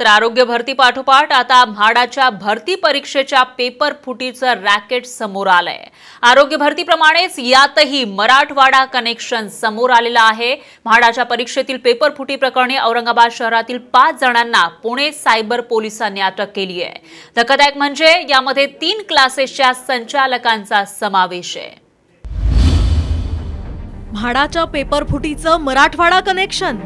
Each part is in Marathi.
तर आरोग्य भरती पाठोपाठ आता म्हाडाच्या भरती परीक्षेच्या पेपर फुटीचं रॅकेट समोर आलंय. आरोग्य भरतीप्रमाणेच यातही मराठवाडा कनेक्शन समोर आलेलं आहे. म्हाडाच्या परीक्षेतील पेपर फुटी प्रकरणी औरंगाबाद शहरातील पाच जणांना पुणे सायबर पोलिसांनी अटक केली आहे. धक्कादायक म्हणजे यामध्ये तीन क्लासेसच्या संचालकांचा समावेश आहे. म्हाडाच्या पेपर फुटीचं मराठवाडा कनेक्शन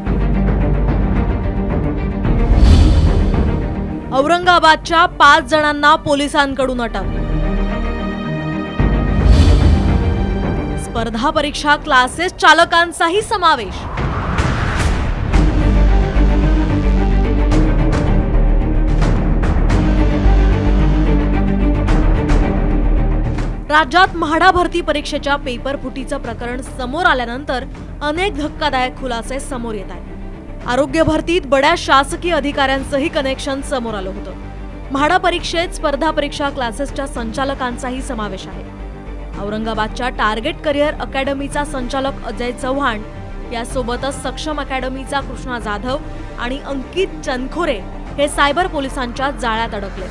औरंगाबादच्या पाच जणांना पोलिसांकडून अटक. स्पर्धा परीक्षा क्लासेस चालकांचाही समावेश. राज्यात म्हाडा भरती परीक्षेच्या पेपर फुटीचं प्रकरण समोर आल्यानंतर अनेक धक्कादायक खुलासे समोर येत आहेत. आरोग्य भरतीत बड्या शासकीय अधिकाऱ्यांचंही कनेक्शन समोर आलं होतं. म्हाडा परीक्षेत स्पर्धा परीक्षा क्लासेसच्या संचालकांचाही समावेश आहे. औरंगाबादच्या टार्गेट करिअर अकॅडमीचा संचालक अजय चव्हाण यासोबतच सक्षम अकॅडमीचा कृष्णा जाधव आणि अंकित चनखोरे हे सायबर पोलिसांच्या जाळ्यात अडकले.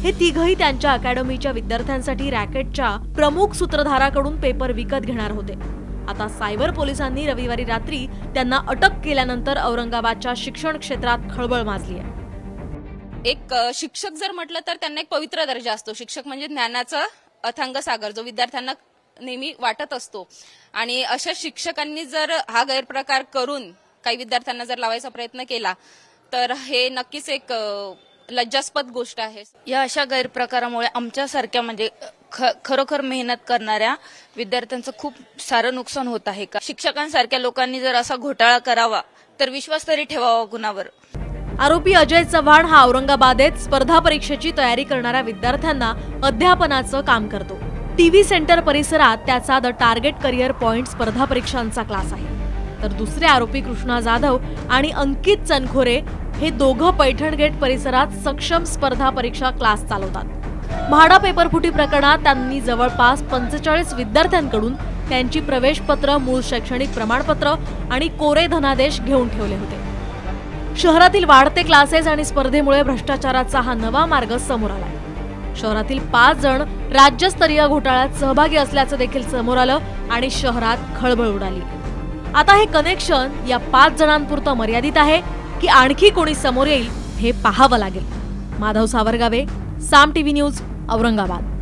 हे तिघही त्यांच्या अकॅडमीच्या विद्यार्थ्यांसाठी रॅकेटच्या प्रमुख सूत्रधाराकडून पेपर विकत घेणार होते. आता सायबर पोलिसांनी रविवारी रात्री त्यांना अटक केल्यानंतर औरंगाबादच्या शिक्षण क्षेत्रात खळबळ माजली आहे. एक शिक्षक जर म्हटलं तर त्यांना एक पवित्र दर्जा असतो. शिक्षक म्हणजे ज्ञानाचा अथांग सागर जो विद्यार्थ्यांना नेहमी वाटत असतो. आणि अशा शिक्षकांनी जर हा गैरप्रकार करून काही विद्यार्थ्यांना जर लावायचा प्रयत्न केला तर हे नक्कीच एक लज्जास्पद गोष्ट आहे. या अशा गैरप्रकारामुळे आमच्यासारख्या म्हणजे ख- खरोखर मेहनत करणाऱ्या विद्यार्थ्यांचं खूप सारं नुकसान होत आहे का? शिक्षकांसारख्या लोकांनी जर असा घोटाळा करावा तर विश्वास तरी ठेवावा कुणावर? आरोपी अजय चव्हाण हा औरंगाबादेत स्पर्धा परीक्षेची तयारी करणाऱ्या विद्यार्थ्यांना अध्यापनाचं काम करतो. टीव्ही सेंटर परिसरात त्याचा द टार्गेट करिअर पॉइंट स्पर्धा परीक्षांचा क्लास आहे. तर दुसरे आरोपी कृष्णा जाधव आणि अंकित चनखोरे हे दोघं पैठण गेट परिसरात सक्षम स्पर्धा परीक्षा क्लास चालवतात. म्हाडा पेपरफुटी प्रकरणात त्यांनी जवळपास पंचेचाळीस विद्यार्थ्यांकडून त्यांची प्रवेशपत्र मूळ शैक्षणिक प्रमाणपत्र आणि कोरे धनादेश घेऊन ठेवले होते. शहरातील वाढते क्लासेस आणि स्पर्धेमुळे भ्रष्टाचाराचा हा नवा मार्ग समोर आला शहरातील पाच जण राज्यस्तरीय घोटाळ्यात सहभागी असल्याचं देखील समोर आलं आणि शहरात खळबळ उडाली. आता हे कनेक्शन या पाच जणांपुरतं मर्यादित आहे की आणखी कोणी समोर येईल हे पाहावं लागेल. Madhav Savargave Saam TV news Aurangabad.